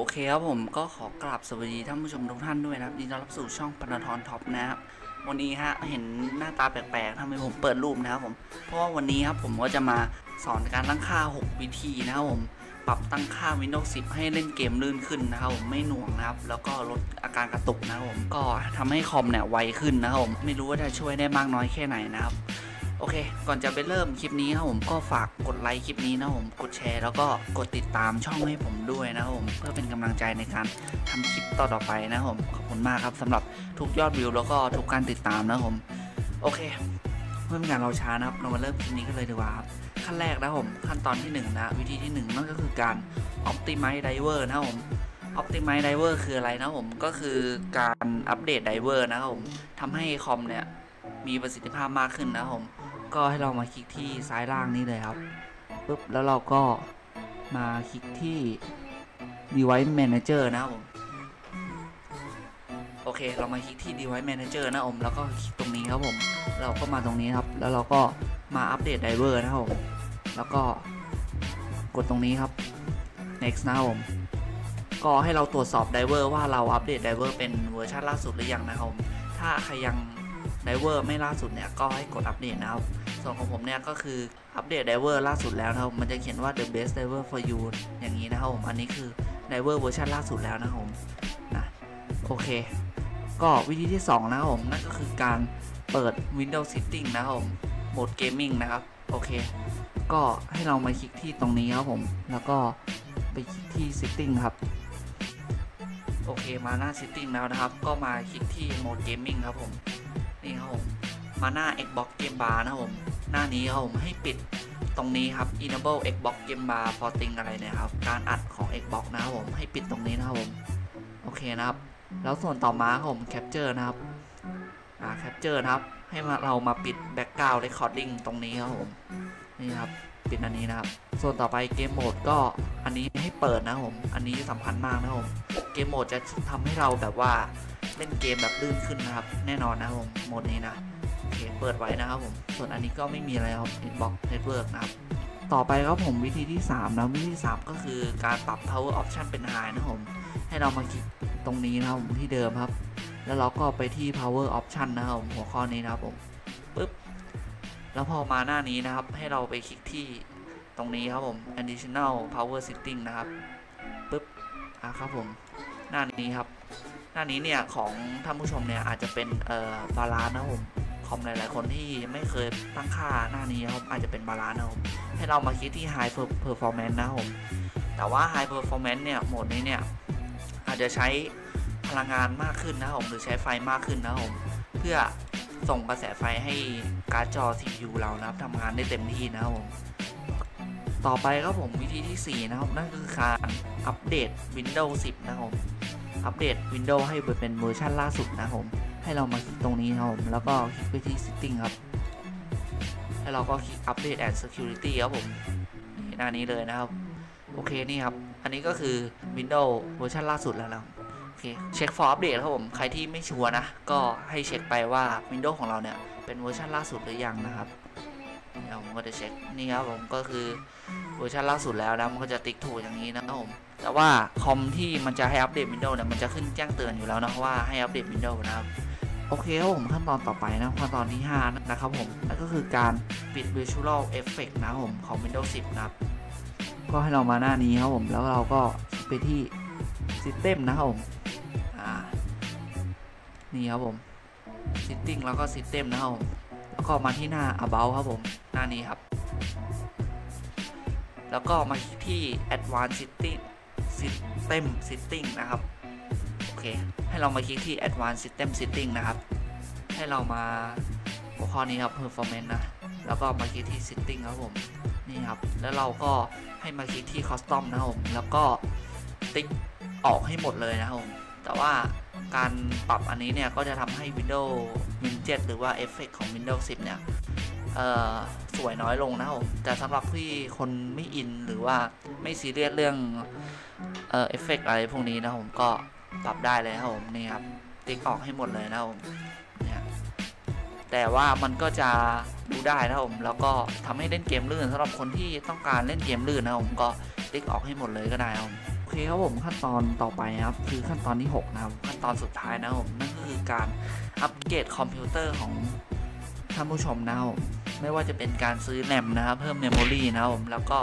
โอเคครับผมก็ขอกราบสวัสดีท่านผู้ชมทุกท่านด้วยนะครับยินดีต้อนรับสู่ช่องปนทรท็อปนะครับวันนี้ฮะเห็นหน้าตาแปลกๆทำไมผมเปิดรูปนะครับผมเพราะว่าวันนี้ครับผมก็จะมาสอนการตั้งค่า 6 วิธีนะครับผมปรับตั้งค่า Windows 10 ให้เล่นเกมลื่นขึ้นนะครับผมไม่หน่วงนะครับ แล้วก็ลดอาการกระตุกนะครับผมก็ทำให้คอมเนี่ยไวขึ้นนะครับผมไม่รู้ว่าจะช่วยได้มากน้อยแค่ไหนนะครับ โอเค ก่อนจะไปเริ่มคลิปนี้ครับผมก็ฝากกดไลค์คลิปนี้นะผมกดแชร์แล้วก็กดติดตามช่องให้ผมด้วยนะครับผมเพื่อเป็นกำลังใจในการทำคลิปต่อๆไปนะครับผมขอบคุณมากครับสำหรับทุกยอดวิวแล้วก็ทุกการติดตามนะครับผมโอเค เพื่อไม่ให้การเราช้านะครับเรามาเริ่มคลิปนี้กันเลยดีกว่าครับขั้นแรกนะผมขั้นตอนที่หนึ่งนะ วิธีที่หนึ่งนั่นก็คือการ optimize driver นะครับผม optimize driver คืออะไรนะผมก็คือการอัปเดต driver นะครับผมทำให้คอมเนี่ยมีประสิทธิภาพมากขึ้นนะครับผม ก็ให้เรามาคลิกที่ซ้ายล่างนี้เลยครับปุ๊บแล้วเราก็มาคลิกที่ device manager นะครับผมโอเค เรามาคลิกที่ device manager นะผมแล้วก็คลิกตรงนี้ครับผม เราก็มาตรงนี้ครับ แล้วเราก็มาอัปเดต driver นะครับผมแล้วก็กดตรงนี้ครับ next นะครับผมก็ให้เราตรวจสอบ driver ว่าเราอัปเดต driver เป็นเวอร์ชันล่าสุดหรือยังนะครับผมถ้าใครยัง driver ไม่ล่าสุดเนี่ยก็ให้กดอัปเดตนะครับ ส่วนของผมเนี่ยก็คืออัปเดต driver ล่าสุดแล้วนะครับมันจะเขียนว่า the best driver for you อย่างนี้นะครับผมอันนี้คือ driver เวอร์ชันล่าสุดแล้วนะครับผมนะโอเค ก็วิธีที่ 2 นะครับผมนั่นก็คือการเปิด Windows Setting นะครับผมโหมด Gaming นะครับโอเค ก็ให้เรามาคลิกที่ตรงนี้ครับผม แล้วก็ไปคลิกที่ Setting ครับโอเคมาหน้า Setting แล้วนะครับ ก็มาคลิกที่โหมด Gaming ครับผมนี่ครับผม มาหน้า Xbox Game Bar นะครับผมหน้านี้ครับผมให้ปิดตรงนี้ครับ Enable Xbox Game Bar Porting อะไรนี่ยครับ การอัดของ Xbox นะครับผมให้ปิดตรงนี้นะครับผมโอเคนะครับ แล้วส่วนต่อมาครับผม Capture นะครับอ่า Capture นะครับ ให้มาเรามาปิด Background Recording ตรงนี้ครับผมนี่ครับปิดอันนี้นะครับ ส่วนต่อไปเกมโหมดก็อันนี้ให้เปิดนะครับผม อันนี้สำคัญมากนะครับผม เกมโหมดจะทำให้เราแบบว่าเล่นเกมแบบลื่นขึ้นนะครับ แน่นอนนะครับผมโหมดนี้นะ เคเปิดไว้นะครับผมส่วนอันนี้ก็ไม่มีอะไรครับ Inbox Network นะครับต่อไปครับผมวิธีที่3นะวิธีที่3ก็คือการปรับ power option เป็น high นะครับผมให้เรามาคลิกตรงนี้นะครับผมที่เดิมครับ แล้วเราก็ไปที่ power option นะครับผมหัวข้อนี้นะครับผมปึ๊บแล้วพอมาหน้านี้นะครับ ให้เราไปคลิกที่ตรงนี้ครับผม additional power setting นะครับปึ๊บอะครับผมหน้านี้ครับ หน้านี้เนี่ยของท่านผู้ชมเนี่ยอาจจะเป็นเอ่อบาลานนะครับผม คอมหลาย ๆ คนที่ไม่เคยตั้งค่าหน้านี้ครับอาจจะเป็นบาลานนะครับให้เรามาคลิกที่ High Performance นะครับผมแต่ว่า High Performance เนี่ยโหมดนี้เนี่ยอาจจะใช้พลังงานมากขึ้นนะครับผมหรือใช้ไฟมากขึ้นนะครับผมเพื่อส่งกระแสไฟให้การ์ดจอ CPU เรานะครับทำงานได้เต็มที่นะครับผมต่อไปครับผมวิธีที่ 4 นะครับ นั่นก็คือการอัปเดต Windows 10 นะครับ อัปเดต Windows ให้เป็นเวอร์ชันล่าสุดนะครับผม ให้เรามาคลิกตรงนี้ครับผมแล้วก็คลิกไปที่ Setting ครับให้เราก็คลิก Update and Security ครับผมนี่หน้านี้เลยนะครับ โอเคนี่ครับ อันนี้ก็คือ Windows เวอร์ชันล่าสุดแล้วนะโอเคเช็ค for update ครับผม ใครที่ไม่ชัวร์นะ ก็ให้เช็คไปว่า Windows ของเราเนี่ย เป็นเวอร์ชันล่าสุดหรือยังนะครับ เดี๋ยวผมก็จะเช็คนี่ครับผมก็คือเวอร์ชันล่าสุดแล้วนะมันก็จะติ๊กถูกอย่างนี้นะครับผมแต่ว่าคอมที่มันจะให้อัปเดต Windows เนี่ยมันจะขึ้นแจ้งเตือนอยู่แล้วนะว่าให้อัปเดต Windows นะครับโอเคครับผมขั้นตอนต่อไปนะขั้นตอนที่ 5 นะครับผมนั่นก็คือการปิด Visual Effect นะครับผมของ Windows 10 นะครับ ก็ให้เรามาหน้านี้ครับผมแล้วเราก็ไปที่ System นะครับผมอ่านี่ครับผม Setting แล้วก็ System นะครับผมแล้วก็มาที่หน้า About ครับผม น้านี้ครับ แล้วก็มาที่ Advanced Setting System Setting นะครับ โอเค ให้เรามาคลิกที่ Advanced System Setting นะครับ ให้เรามาหัวข้อนี้ครับ Performance นะ แล้วก็มาคลิกที่ Setting ครับผม นี่ครับ แล้วเราก็ให้มาคลิกที่ Custom นะครับผม แล้วก็ติ๊กออกให้หมดเลยนะครับผม แต่ว่าการปรับอันนี้เนี่ย ก็จะทำให้ Windows Win 7หรือว่า Effect ของ Windows 10 เนี่ย สวยน้อยลงนะครับแต่สำหรับที่คนไม่อินหรือว่าไม่ซีเรียสเรื่องเอ่อเฟเฟกอะไรพวกนี้นะครับผมก็ปรับได้เลยครับผมนี่ครับติ๊กออกให้หมดเลยนะครับผมเนี่ยแต่ว่ามันก็จะดูได้นะครับผมแล้วก็ทำให้เล่นเกมลื่นสำหรับคนที่ต้องการเล่นเกมลื่นนะครับผมก็ติ๊กออกให้หมดเลยก็ได้ครับโอเคครับผมขั้นตอนต่อไปครับ คือขั้นตอนที่ 6 นะครับขั้นตอนสุดท้ายนะครับผมนั่นก็คือการอัปเกรดคอมพิวเตอร์ของ ท่านผู้ชมนะครับผมไม่ว่าจะเป็นการซื้อแรมนะครับ เพิ่ม memory นะครับผมแล้วก็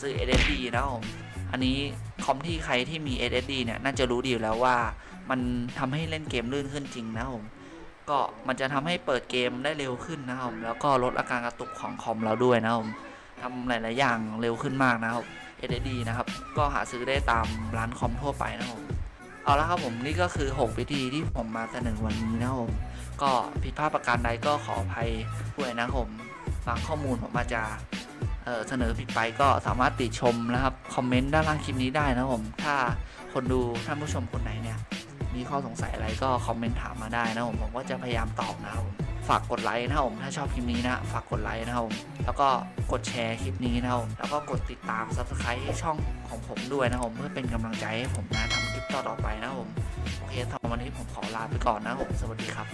ซื้อ SSD นะครับผมอันนี้คอมที่ใครที่มี SSD เนี่ยน่าจะรู้ดีอยู่แล้วว่า มันทำให้เล่นเกมลื่นขึ้นจริงนะครับผมก็มันจะทำให้เปิดเกมได้เร็วขึ้นนะครับแล้วก็ลดอาการกระตุกของคอมเราด้วยนะครับทำหลาย ๆ อย่างเร็วขึ้นมากนะครับ SSD นะครับ ก็หาซื้อได้ตามร้านคอมทั่วไปนะครับ เอาละครับผมนี่ก็คือ 6 วิธีที่ผมมาเสนอวันนี้นะครับผมก็ผิดพลาดประการใดก็ขออภัยด้วยนะครับผมบางข้อมูลผมอาจจะเสนอผิดไปก็สามารถติชมนะครับคอมเมนต์ด้านล่างคลิปนี้ได้นะครับผมถ้าคนดูท่านผู้ชมคนไหนเนี่ยมีข้อสงสัยอะไรก็คอมเมนต์ถามมาได้นะครับผมผมก็จะพยายามตอบนะครับผมฝากกดไลค์นะครับผมถ้าชอบคลิปนี้นะฝากกดไลค์นะครับผมแล้วก็กดแชร์คลิปนี้นะครับผมแล้วก็กดติดตาม subscribe ให้ช่องของผมด้วยนะครับผมเพื่อเป็นกำลังใจให้ผมนะ ต่อต่อไปนะผม โอเคสำหรับวันนี้ผมขอลาไปก่อนนะผม สวัสดีครับ